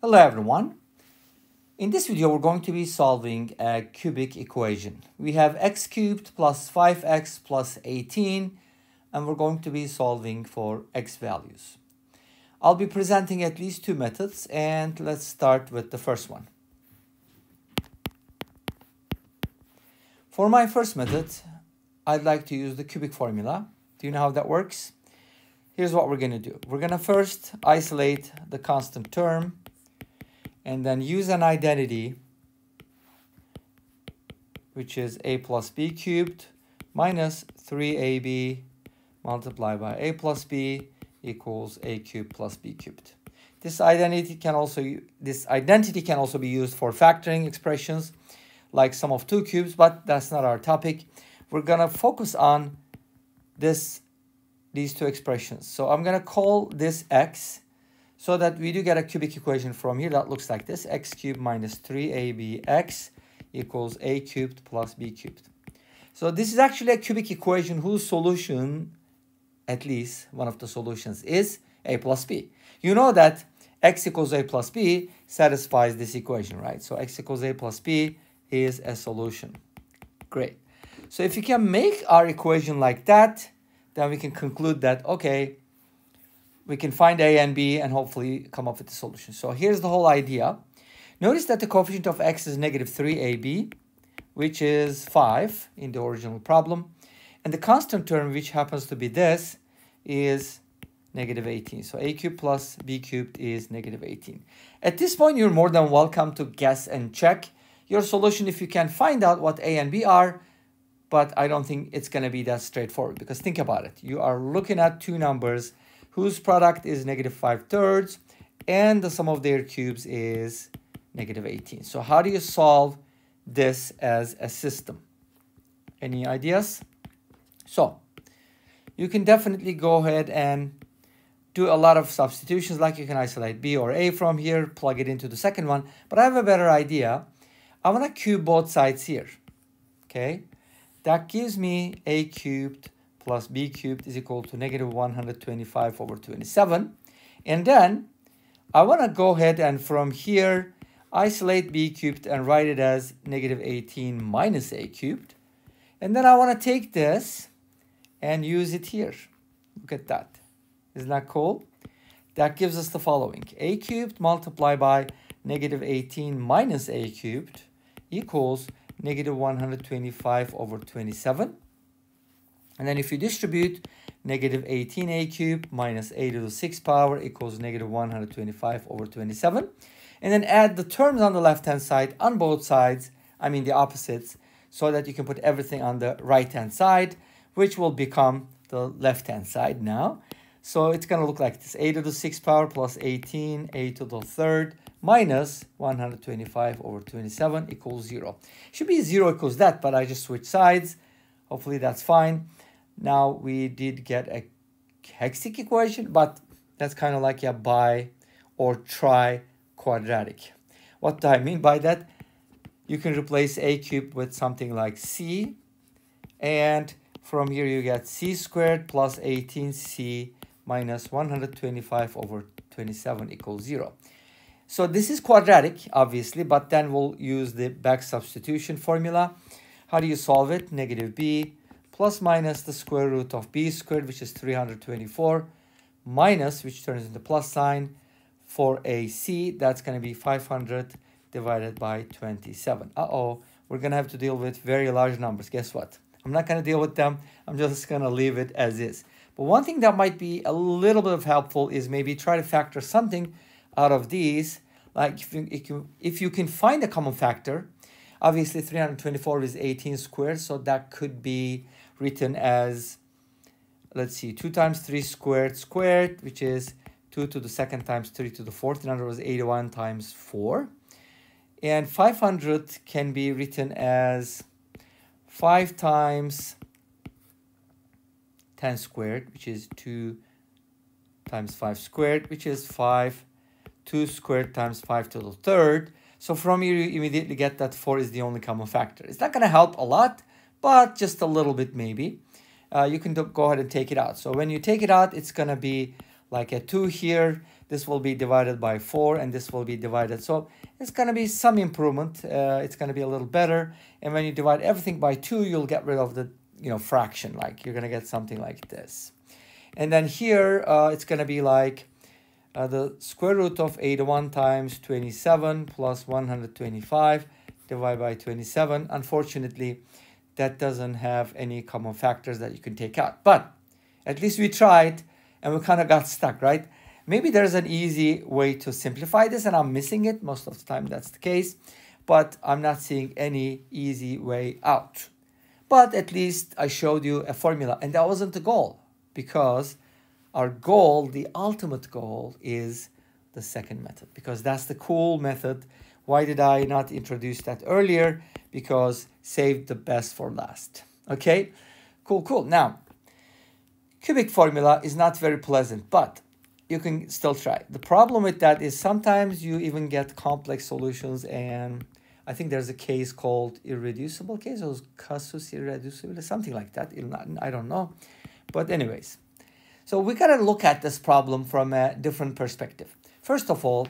Hello everyone. In this video, we're going to be solving a cubic equation. We have x cubed plus 5x plus 18, and we're going to be solving for x values. I'll be presenting at least two methods, and let's start with the first one. For my first method, I'd like to use the cubic formula. Do you know how that works? Here's what we're going to do. We're going to first isolate the constant term and then use an identity which is a plus b cubed minus 3ab multiplied by a plus b equals a cubed plus b cubed. This identity can also this identity can also be used for factoring expressions like sum of two cubes, but that's not our topic. We're gonna focus on this these two expressions. So I'm gonna call this x so that we do get a cubic equation from here that looks like this. x cubed minus 3abx equals a cubed plus b cubed. So this is actually a cubic equation whose solution, at least one of the solutions, is a plus b. You know that x equals a plus b satisfies this equation, right? So x equals a plus b is a solution. Great. So if you can make our equation like that, then we can conclude that, okay, we can find a and b and hopefully come up with the solution. So here's the whole idea. Notice that the coefficient of x is negative 3ab, which is 5 in the original problem. And the constant term, which happens to be this, is negative 18. So a cubed plus b cubed is negative 18. At this point, you're more than welcome to guess and check your solution if you can find out what a and b are, but I don't think it's going to be that straightforward because think about it. You are looking at two numbers whose product is negative 5 thirds, and the sum of their cubes is negative 18. So how do you solve this as a system? Any ideas? So you can definitely go ahead and do a lot of substitutions like you can isolate b or a from here, plug it into the second one. But I have a better idea. I want to cube both sides here. Okay, that gives me a cubed plus b cubed is equal to negative 125 over 27. And then I want to go ahead and from here isolate b cubed and write it as negative 18 minus a cubed. And then I want to take this and use it here. Look at that. Isn't that cool? That gives us the following. a cubed multiplied by negative 18 minus a cubed equals negative 125 over 27. And then if you distribute negative 18a cubed minus a to the 6th power equals negative 125 over 27. And then add the terms on the left-hand side on both sides, I mean the opposites, so that you can put everything on the right-hand side, which will become the left-hand side now. So it's going to look like this. a to the 6th power plus 18, a to the 3rd minus 125 over 27 equals 0. Should be 0 equals that, but I just switched sides. Hopefully that's fine. Now we did get a hexic equation, but that's kind of like a bi or tri quadratic. What do I mean by that? You can replace a cubed with something like c, and from here you get c squared plus 18c minus 125 over 27 equals 0. So this is quadratic, obviously, but then we'll use the back substitution formula. How do you solve it? Negative b plus minus the square root of b squared, which is 324, minus, which turns into plus sign, for ac, that's going to be 500 divided by 27. Uh-oh, we're going to have to deal with very large numbers. Guess what? I'm not going to deal with them. I'm just going to leave it as is. But one thing that might be a little bit of helpful is maybe try to factor something out of these. Like if you, if you, if you can find a common factor, obviously 324 is 18 squared, so that could be written as, let's see, 2 times 3 squared squared, which is 2 to the second times 3 to the fourth. In other words, 81 times 4. And 500 can be written as 5 times 10 squared, which is 2 times 5 squared, which is 5. 2 squared times 5 to the third. So from here, you immediately get that 4 is the only common factor. It's not going to help a lot, but just a little bit maybe. Uh, you can go ahead and take it out. So when you take it out, it's going to be like a 2 here. this will be divided by 4 and this will be divided. So it's going to be some improvement. Uh, it's going to be a little better. And when you divide everything by 2, you'll get rid of the you know fraction. Like you're going to get something like this. And then here, uh, it's going to be like uh, the square root of 81 times 27 plus 125 divided by 27. Unfortunately, that doesn't have any common factors that you can take out. But at least we tried and we kind of got stuck, right? Maybe there's an easy way to simplify this and I'm missing it. Most of the time that's the case, but I'm not seeing any easy way out. But at least I showed you a formula and that wasn't the goal because our goal, the ultimate goal is the second method because that's the cool method. Why did I not introduce that earlier? Because save the best for last. Okay, cool, cool. Now, cubic formula is not very pleasant, but you can still try. The problem with that is sometimes you even get complex solutions and I think there's a case called irreducible case or casus irreducible, something like that. I don't know. But anyways, so we got to look at this problem from a different perspective. First of all,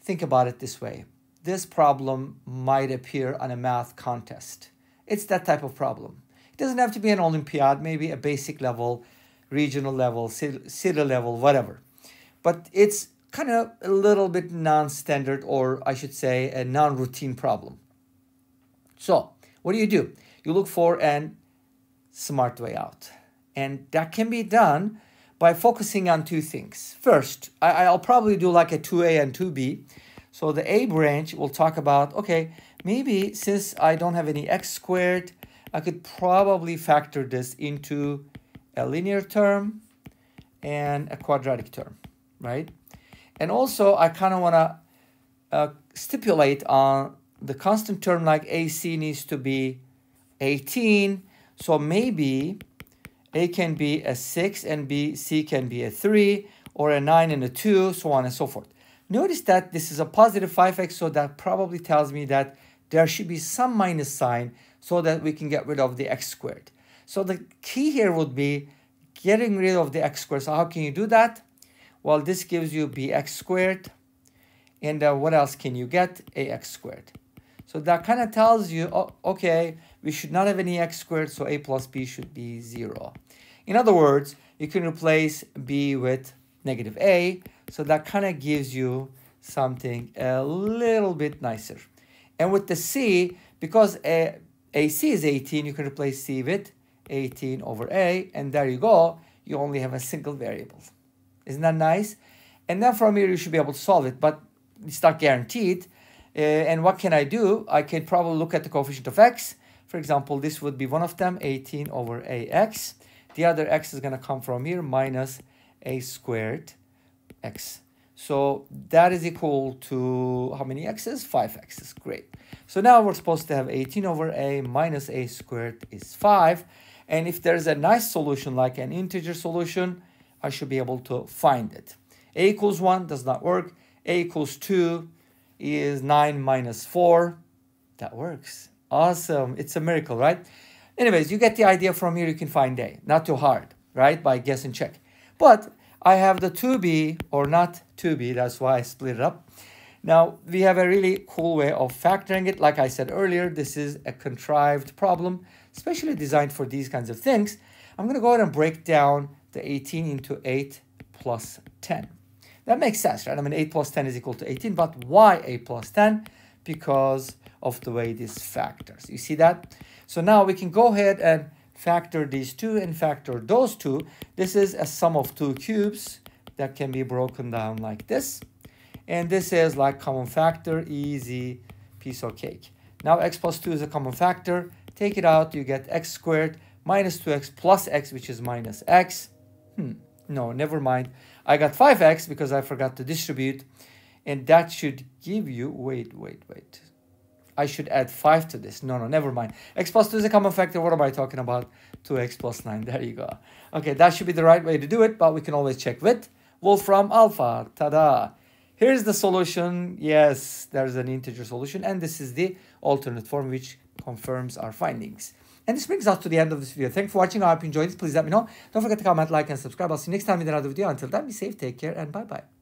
think about it this way. This problem might appear on a math contest. It's that type of problem. It doesn't have to be an Olympiad, maybe a basic level, regional level, city level, whatever but it's kind of a little bit non-standard or I should say a non-routine problem. So what do you do? You look for an smart way out. And that can be done by focusing on two things. First, I, will probably do like a 2A and 2B. So the A branch will talk about, okay, maybe since I don't have any x squared, I could probably factor this into a linear term and a quadratic term right? And also, I kind of want to uh, stipulate on the constant term like AC needs to be 18. So maybe A can be a 6 and B, C can be a 3 or a 9 and a 2, so on and so forth. Notice that this is a positive 5x, so that probably tells me that there should be some minus sign so that we can get rid of the x squared. So the key here would be getting rid of the x squared. So how can you do that? Well, this gives you bx squared. And uh, what else can you get? ax squared. So that kind of tells you, oh, okay, we should not have any x squared, so a plus b should be 0. In other words, you can replace b with negative a, so that kind of gives you something a little bit nicer. And with the c, because a, ac is 18, you can replace c with 18 over a, and there you go, you only have a single variable. Isn't that nice? And then from here, you should be able to solve it, but it's not guaranteed. Uh, and what can I do? I can probably look at the coefficient of x. For example, this would be one of them, 18 over ax. The other x is going to come from here, minus a squared x. So that is equal to how many x's? 5 x's. Great. So now we're supposed to have 18 over a minus a squared is 5. And if there's a nice solution like an integer solution, I should be able to find it. a equals 1 does not work. a equals 2 is 9 minus 4. That works. Awesome. It's a miracle, right? Anyways, you get the idea from here. You can find a. Not too hard, right? By guess and check. But I have the 2b or not 2b. That's why I split it up. Now, we have a really cool way of factoring it. Like I said earlier, this is a contrived problem, especially designed for these kinds of things. I'm going to go ahead and break down the 18 into 8 plus 10. That makes sense, right? I mean, 8 plus 10 is equal to 18, but why 8 plus 10? Because of the way this factors. You see that? So now we can go ahead and factor these two and factor those two. This is a sum of two cubes that can be broken down like this. And this is like common factor, easy piece of cake. Now x plus 2 is a common factor. Take it out, you get x squared minus 2x plus x, which is minus x. Hmm, no, never mind. I got 5x because I forgot to distribute. And that should give you, wait, wait, wait. I should add 5 to this. No, no, never mind. x plus 2 is a common factor. What am I talking about? 2x plus 9. There you go. Okay, that should be the right way to do it, but we can always check with Wolfram alpha. Ta-da. Here's the solution. Yes, there's an integer solution. And this is the alternate form which confirms our findings. And this brings us to the end of this video. Thanks for watching. I hope you enjoyed this. Please let me know. Don't forget to comment, like, and subscribe. I'll see you next time in another video. Until then, be safe, take care, and bye-bye.